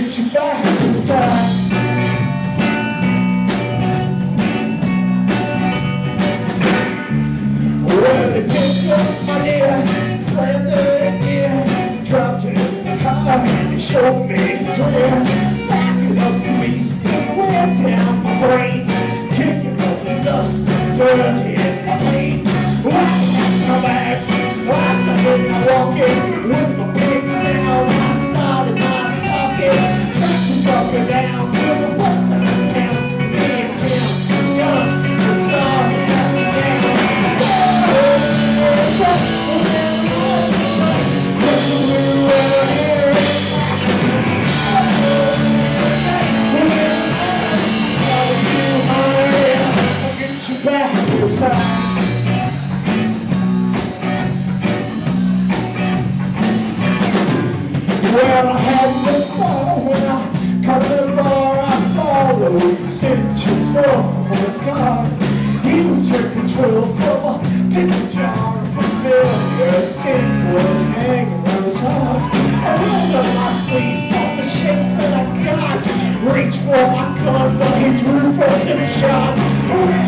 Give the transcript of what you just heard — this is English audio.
get you back this time. Well, they picked up my dear, slammed her in gear, dropped her in the car, and showed me to where. Backing up the beast, wear down my brains, kicking up the dust and dirt. soul for his car. He was drinking swirl from a pickle jar. Familiar skin was hanging on his heart. I rolled up my sleeves, bought the shakes that I got. Reached for my gun, but he drew first and shot.